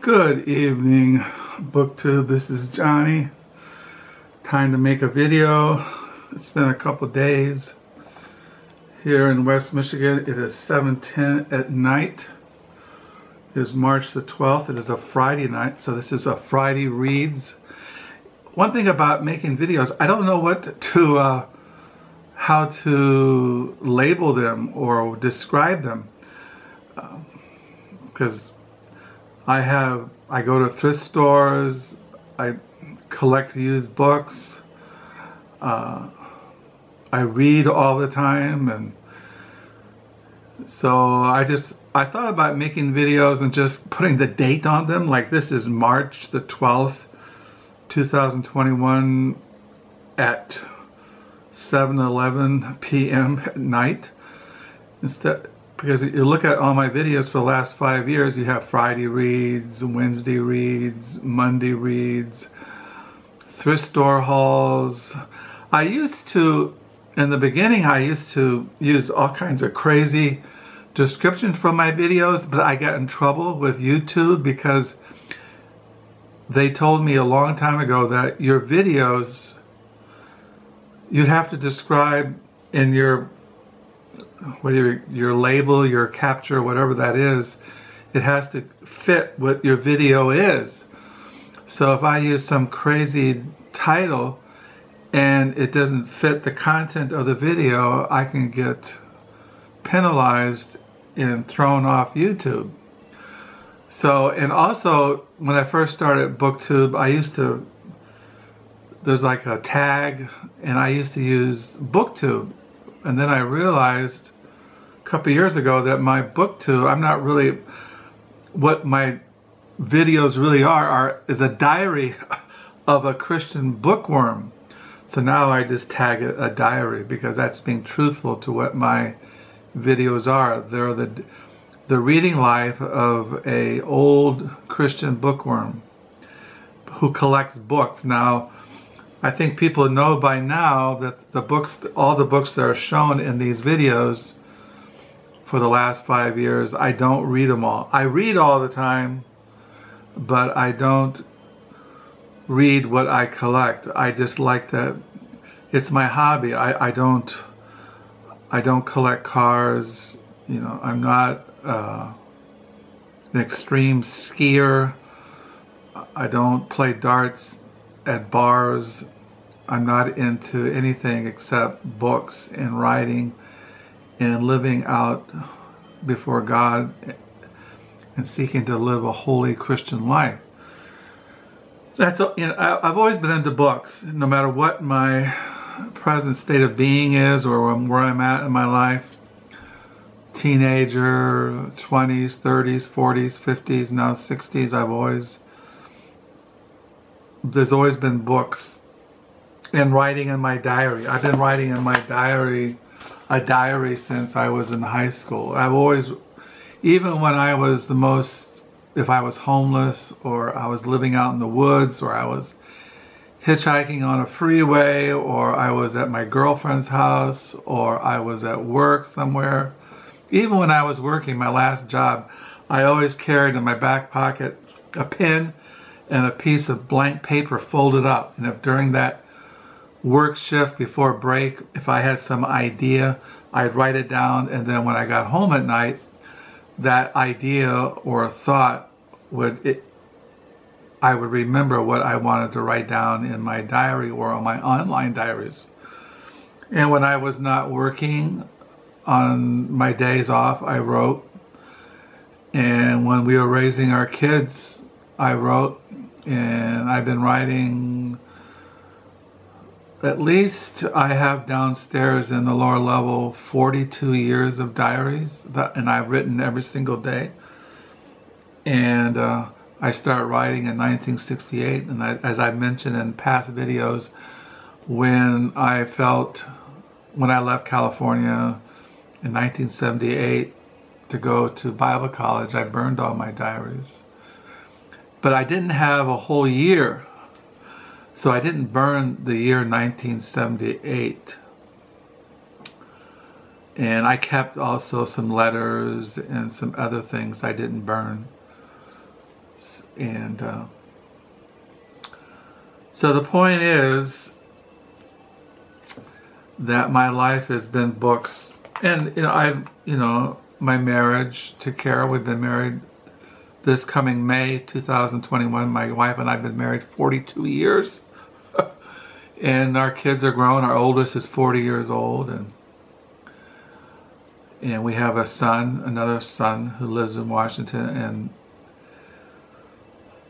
Good evening, BookTube. This is Jonny. Time to make a video. It's been a couple days here in West Michigan. It is 7.10 at night. It is March the 12th. It is a Friday night, so this is a Friday Reads. One thing about making videos, I don't know what to, uh, how to label them or describe them. Because um, I have, I go to thrift stores, I collect used books, uh, I read all the time, and so I just, I thought about making videos and just putting the date on them, like this is March the 12th, 2021 at 7:11 p.m. at night. Instead, because you look at all my videos for the last five years, you have Friday reads, Wednesday reads, Monday reads, thrift store hauls. I used to, in the beginning, I used to use all kinds of crazy descriptions from my videos, but I got in trouble with YouTube because they told me a long time ago that your videos, you have to describe in your whether your label, your capture, whatever that is, it has to fit what your video is. So if I use some crazy title and it doesn't fit the content of the video, I can get penalized and thrown off YouTube. So, and also when I first started BookTube, I used to, there's like a tag and I used to use BookTube and then I realized a couple years ago that my book booktube, I'm not really, what my videos really are, are is a diary of a Christian bookworm. So now I just tag it a diary because that's being truthful to what my videos are. They're the the reading life of a old Christian bookworm who collects books. Now, I think people know by now that the books, all the books that are shown in these videos for the last five years, I don't read them all. I read all the time, but I don't read what I collect. I just like that. It's my hobby. I, I don't, I don't collect cars. You know, I'm not uh, an extreme skier. I don't play darts at bars. I'm not into anything except books and writing and living out before God and seeking to live a holy Christian life. That's you know I've always been into books, no matter what my present state of being is or where I'm at in my life. Teenager, 20s, 30s, 40s, 50s, now 60s. I've always there's always been books and writing in my diary. I've been writing in my diary, a diary since I was in high school. I've always, even when I was the most, if I was homeless or I was living out in the woods or I was hitchhiking on a freeway or I was at my girlfriend's house or I was at work somewhere. Even when I was working my last job, I always carried in my back pocket a pen and a piece of blank paper folded up. And if during that work shift before break, if I had some idea, I'd write it down. And then when I got home at night, that idea or thought would, it, I would remember what I wanted to write down in my diary or on my online diaries. And when I was not working on my days off, I wrote. And when we were raising our kids, I wrote, and I've been writing at least I have downstairs in the lower level 42 years of diaries that, and I've written every single day. And uh, I started writing in 1968, and I, as I mentioned in past videos, when I felt, when I left California in 1978 to go to Bible college, I burned all my diaries. But I didn't have a whole year. So I didn't burn the year 1978. And I kept also some letters and some other things I didn't burn. And uh, so the point is that my life has been books. And, you know, I've, you know, my marriage to Carol, we've been married this coming May 2021. My wife and I have been married 42 years. and our kids are grown. Our oldest is 40 years old. And and we have a son, another son who lives in Washington, and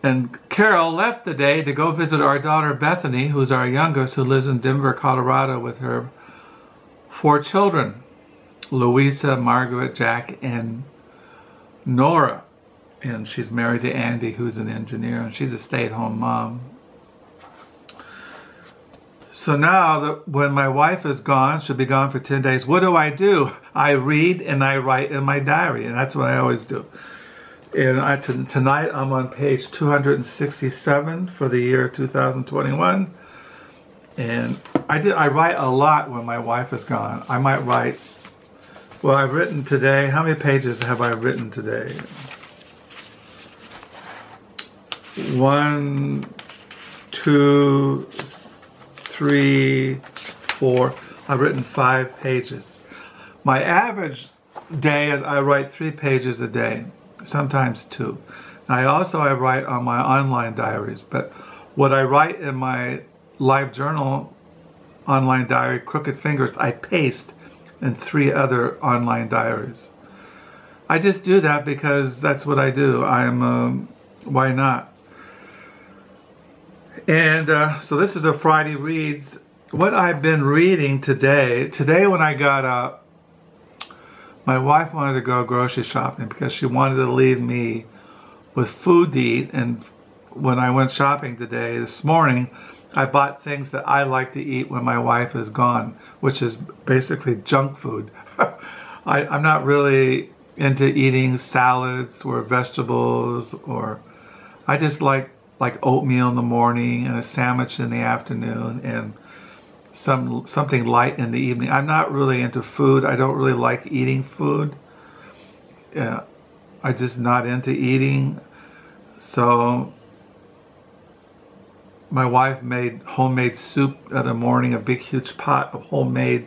and Carol left the day to go visit our daughter Bethany, who's our youngest, who lives in Denver, Colorado, with her four children Louisa, Margaret, Jack, and Nora. And she's married to Andy, who's an engineer, and she's a stay at home mom. So now that when my wife is gone, she'll be gone for 10 days, what do I do? I read and I write in my diary, and that's what I always do. And I, tonight I'm on page 267 for the year 2021. And I did I write a lot when my wife is gone. I might write well I've written today. How many pages have I written today? One, two, three, four. I've written five pages. My average day is I write three pages a day, sometimes two. I also I write on my online diaries, but what I write in my live journal online diary, Crooked Fingers, I paste in three other online diaries. I just do that because that's what I do. I'm, um, why not? And uh, so this is the Friday Reads. What I've been reading today, today when I got up, my wife wanted to go grocery shopping because she wanted to leave me with food to eat. And when I went shopping today, this morning, I bought things that I like to eat when my wife is gone, which is basically junk food. I, I'm not really into eating salads or vegetables or I just like like oatmeal in the morning and a sandwich in the afternoon and some something light in the evening. I'm not really into food. I don't really like eating food. Uh, yeah, I'm just not into eating. So my wife made homemade soup at the morning, a big huge pot of homemade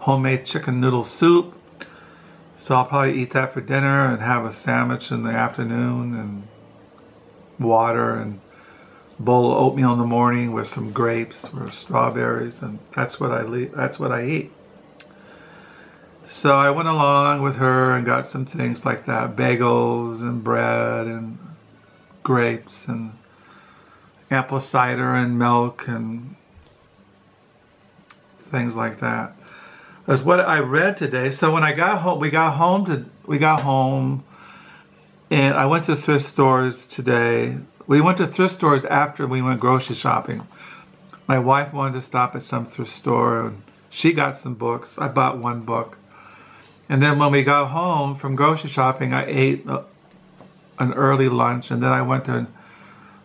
homemade chicken noodle soup. So I'll probably eat that for dinner and have a sandwich in the afternoon and water and bowl of oatmeal in the morning with some grapes or strawberries, and that's what I that's what I eat. So I went along with her and got some things like that, bagels and bread and grapes and apple cider and milk and things like that. That's what I read today. So when I got home, we got home to we got home, and I went to thrift stores today we went to thrift stores after we went grocery shopping. My wife wanted to stop at some thrift store and she got some books. I bought one book. And then when we got home from grocery shopping, I ate an early lunch and then I went to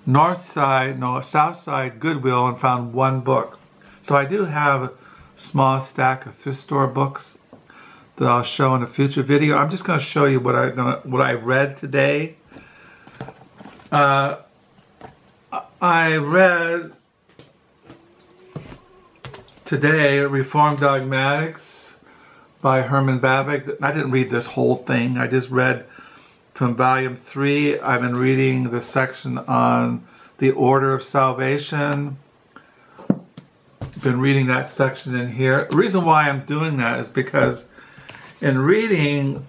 North Side, no, South Side Goodwill and found one book. So I do have a small stack of thrift store books that I'll show in a future video. I'm just going to show you what I what I read today. Uh, I read today Reformed Dogmatics by Herman Bavinck. I didn't read this whole thing. I just read from volume three. I've been reading the section on the order of salvation. Been reading that section in here. The reason why I'm doing that is because in reading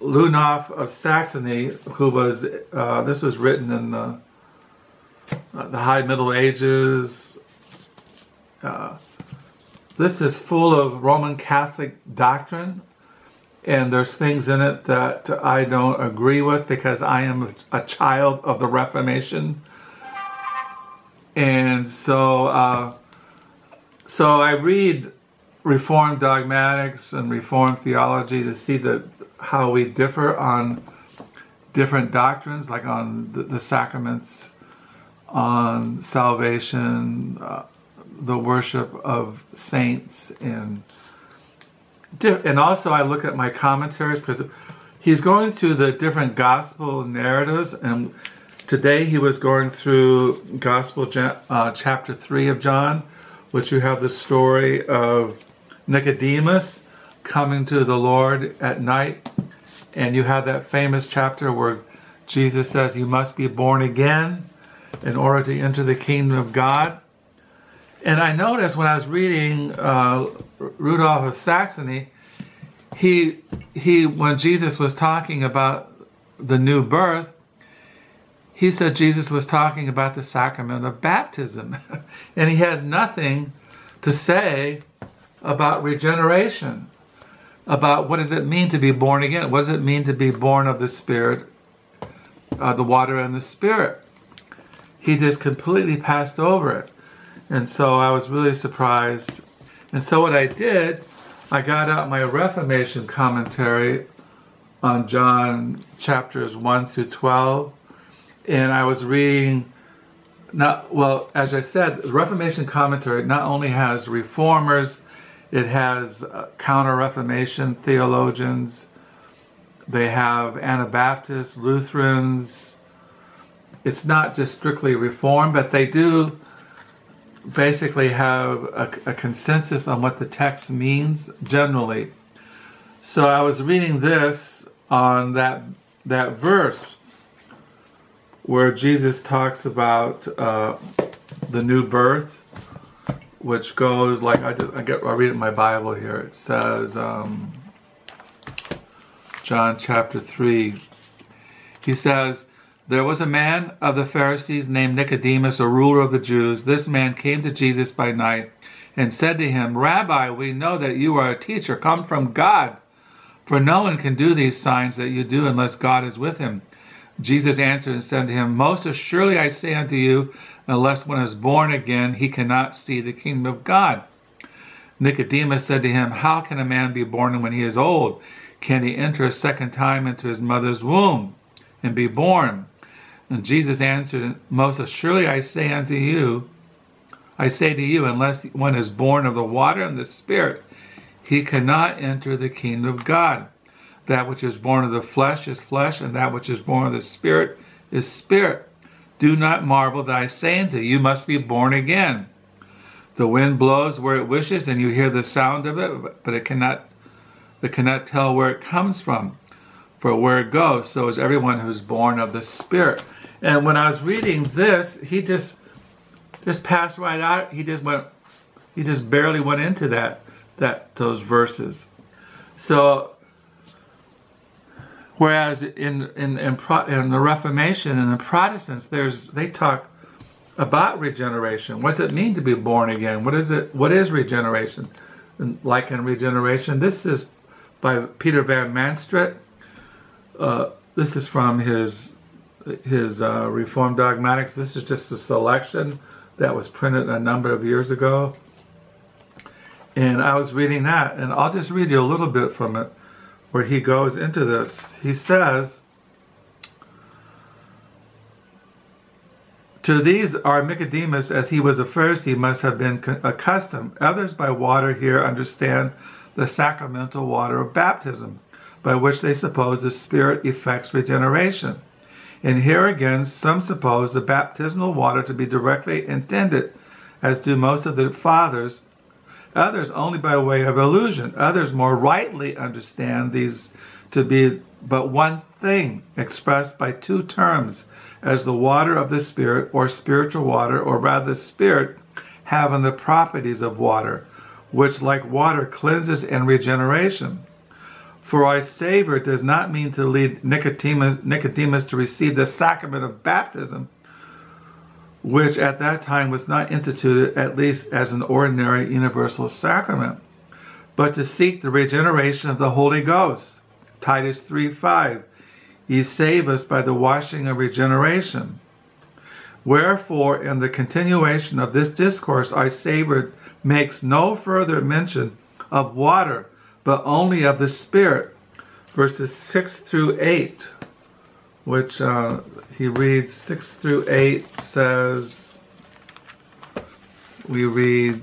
Ludolph of Saxony, who was, uh, this was written in the uh, the High Middle Ages. Uh, this is full of Roman Catholic doctrine, and there's things in it that I don't agree with because I am a child of the Reformation. And so, uh, so I read Reformed dogmatics and Reformed theology to see that how we differ on different doctrines, like on the, the sacraments on salvation, uh, the worship of saints, and and also I look at my commentaries because he's going through the different gospel narratives, and today he was going through Gospel uh, chapter 3 of John, which you have the story of Nicodemus coming to the Lord at night, and you have that famous chapter where Jesus says, You must be born again in order to enter the kingdom of God. And I noticed when I was reading uh, Ludolph of Saxony, he he when Jesus was talking about the new birth, he said Jesus was talking about the sacrament of baptism, and he had nothing to say about regeneration, about what does it mean to be born again? What does it mean to be born of the Spirit, uh, the water and the Spirit? He just completely passed over it, and so I was really surprised. And so what I did I got out my Reformation commentary on John chapters 1 through 12, and I was reading. Not well, as I said, the Reformation commentary not only has reformers, it has uh, counter Reformation theologians. They have Anabaptists, Lutherans. It's not just strictly reform, but they do basically have a, a, consensus on what the text means generally. So I was reading this on that that verse where Jesus talks about uh, the new birth, which goes like I, I get I read it in my Bible here. It says um, John chapter three. He says there was a man of the Pharisees named Nicodemus, a ruler of the Jews. This man came to Jesus by night and said to him, Rabbi, we know that you are a teacher come from God, for no one can do these signs that you do unless God is with him. Jesus answered and said to him, Most assuredly I say unto you, unless one is born again, he cannot see the kingdom of God. Nicodemus said to him, How can a man be born when he is old? Can he enter a second time into his mother's womb and be born? And Jesus answered, Most assuredly I say unto you, I say to you, unless one is born of the water and the Spirit, he cannot enter the kingdom of God. That which is born of the flesh is flesh, and that which is born of the Spirit is spirit. Do not marvel that I say unto you, you must be born again. The wind blows where it wishes, and you hear the sound of it, but it cannot, it cannot tell where it comes from. For where it goes, so is everyone who's born of the Spirit. And when I was reading this, he just just passed right out. He just went, he just barely went into that that those verses. So, whereas in in in, Pro, in the Reformation and the Protestants, there's they talk about regeneration. What does it mean to be born again? What is it? What is regeneration? And like in regeneration, this is by Peter Van Mastricht. Uh, this is from his his uh, Reformed Dogmatics. This is just a selection that was printed a number of years ago. And I was reading that, and I'll just read you a little bit from it where he goes into this. He says, To these are Nicodemus, as he was a Pharisee, must have been accustomed. Others by water here understand the sacramental water of baptism, by which they suppose the Spirit effects regeneration. And here again, some suppose the baptismal water to be directly intended, as do most of the fathers, others only by way of allusion. Others more rightly understand these to be but one thing expressed by two terms, as the water of the Spirit, or spiritual water, or rather Spirit, having the properties of water, which like water cleanses and regeneration. For our Savior does not mean to lead Nicodemus, Nicodemus to receive the sacrament of baptism, which at that time was not instituted at least as an ordinary universal sacrament, but to seek the regeneration of the Holy Ghost. Titus 3 5. Ye save us by the washing of regeneration. Wherefore, in the continuation of this discourse, our Savior makes no further mention of water but only of the Spirit. Verses 6 through 8, which uh, he reads 6 through 8 says, we read,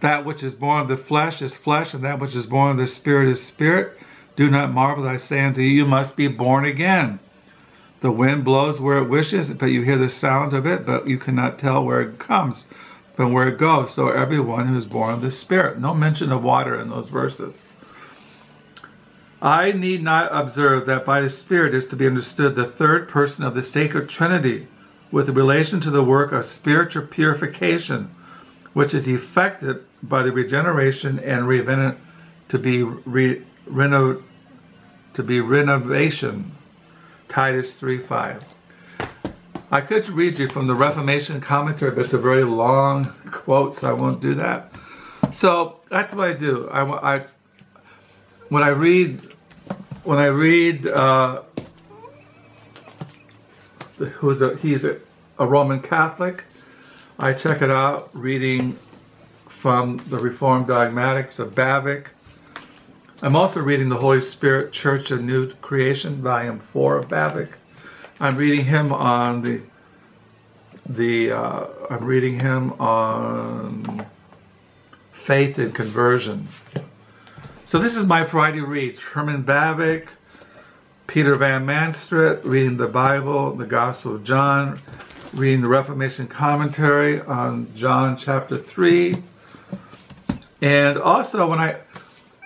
That which is born of the flesh is flesh, and that which is born of the Spirit is spirit. Do not marvel that I say unto you, you must be born again. The wind blows where it wishes, but you hear the sound of it, but you cannot tell where it comes from where it goes. So everyone who is born of the Spirit. No mention of water in those verses. I need not observe that by the Spirit is to be understood the third person of the sacred Trinity with relation to the work of spiritual purification, which is effected by the regeneration and reven- to be re- reno- to be renovation. Titus 3:5. I could read you from the Reformation commentary, but it's a very long quote, so I won't do that. So that's what I do. I, I when I read when I read uh, who's a he's a, a Roman Catholic. I check it out reading from the Reformed Dogmatics of Bavinck. I'm also reading the Holy Spirit Church and New Creation, Volume 4 of Bavinck. I'm reading him on the the uh, I'm reading him on faith and conversion. So this is my Friday reads. Herman Bavinck, Peter Van Mastricht, reading the Bible, the Gospel of John, reading the Reformation commentary on John chapter 3. And also when I,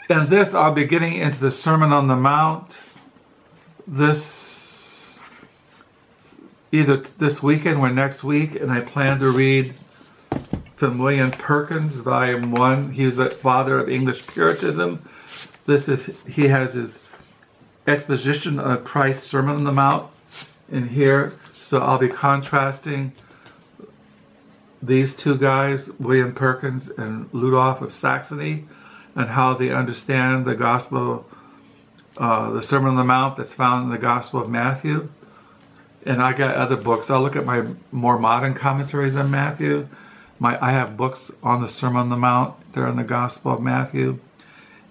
and this I'll be getting into the Sermon on the Mount this, either this weekend or next week, and I plan to read from William Perkins, Volume 1. He's the father of English Puritanism this is, he has his exposition of Christ's Sermon on the Mount in here. So I'll be contrasting these two guys, William Perkins and Ludolph of Saxony, and how they understand the gospel, uh, the Sermon on the Mount that's found in the Gospel of Matthew. And I got other books. I'll look at my more modern commentaries on Matthew. My I have books on the Sermon on the Mount. They're in the Gospel of Matthew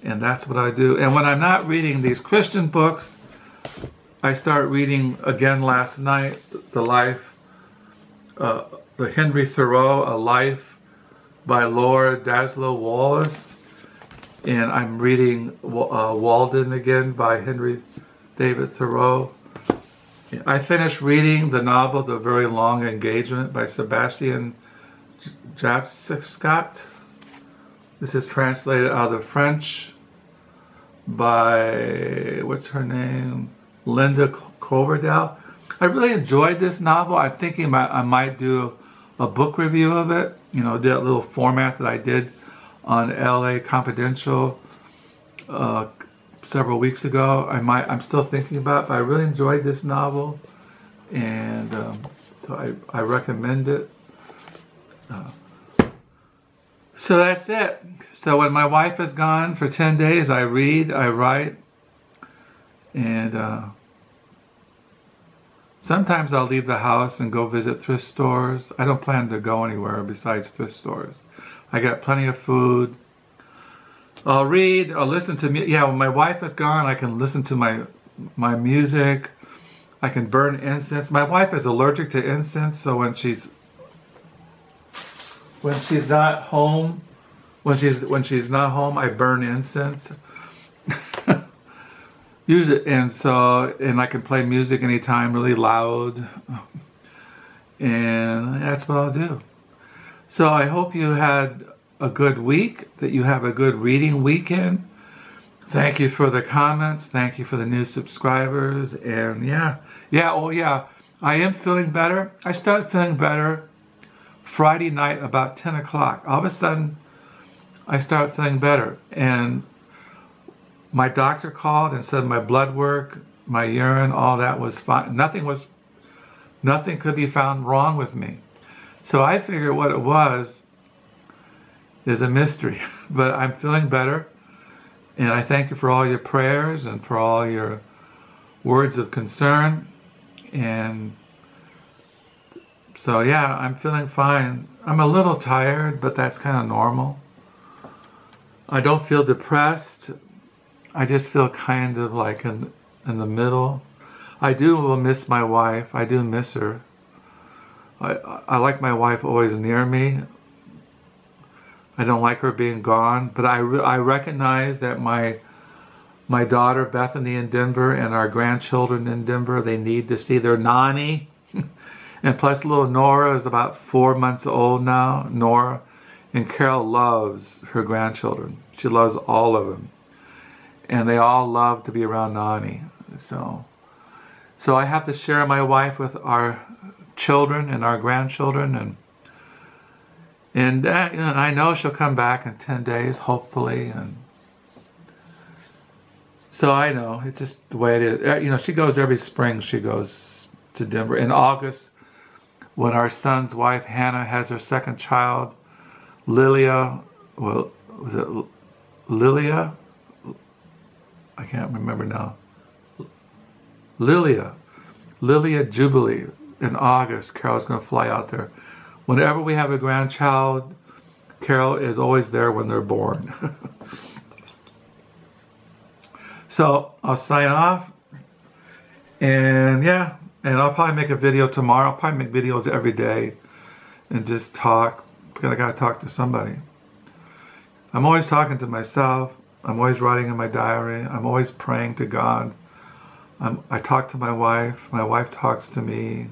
and that's what I do. And when I'm not reading these Christian books, I start reading again last night the life, uh, the Henry Thoreau, A Life by Laura Dassow Wallace, and I'm reading uh, Walden again by Henry David Thoreau. I finished reading the novel The Very Long Engagement by Sebastian Scott. This is translated out of French by what's her name, Linda Coverdale. I really enjoyed this novel. I'm thinking I might do a book review of it. You know, that little format that I did on LA Confidential uh, several weeks ago. I might. I'm still thinking about, it, but I really enjoyed this novel, and um, so I I recommend it. Uh, so that's it. So when my wife is gone for 10 days, I read, I write, and uh, sometimes I'll leave the house and go visit thrift stores. I don't plan to go anywhere besides thrift stores. I got plenty of food. I'll read, I'll listen to me. Yeah, when my wife is gone, I can listen to my my music. I can burn incense. My wife is allergic to incense, so when she's when she's not home, when she's when she's not home, I burn incense. Use it, and so and I can play music anytime, really loud, and that's what I'll do. So I hope you had a good week, that you have a good reading weekend. Thank you for the comments. Thank you for the new subscribers. And yeah, yeah, oh yeah, I am feeling better. I started feeling better Friday night about 10 o'clock. All of a sudden, I started feeling better. And my doctor called and said my blood work, my urine, all that was fine. Nothing was, nothing could be found wrong with me. So I figured what it was is a mystery. But I'm feeling better. And I thank you for all your prayers and for all your words of concern. And so yeah, I'm feeling fine. I'm a little tired, but that's kind of normal. I don't feel depressed. I just feel kind of like in, in the middle. I do miss my wife. I do miss her. I, I like my wife always near me. I don't like her being gone, but I, re I recognize that my my daughter Bethany in Denver and our grandchildren in Denver. They need to see their nanny. and plus little Nora is about four months old now, Nora. And Carol loves her grandchildren. She loves all of them. And they all love to be around Nani. So, so I have to share my wife with our children and our grandchildren and and, uh, I know she'll come back in 10 days, hopefully. And so I know it's just the way it is. Uh, you know, she goes every spring. She goes to Denver in August when our son's wife Hannah has her second child. Lilia, well, was it Lilia? I can't remember now. Lilia, Lilia Jubilee in August. Carol's going to fly out there. Whenever we have a grandchild, Carol is always there when they're born. so I'll sign off. And yeah, and I'll probably make a video tomorrow. I'll probably make videos every day and just talk because I got to talk to somebody. I'm always talking to myself. I'm always writing in my diary. I'm always praying to God. I'm, I talk to my wife. My wife talks to me.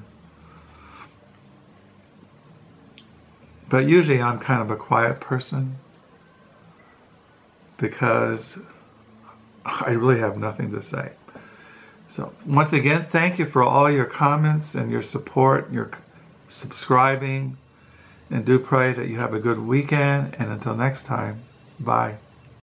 But usually I'm kind of a quiet person because I really have nothing to say. So once again, thank you for all your comments and your support, your subscribing, and do pray that you have a good weekend. And until next time, bye.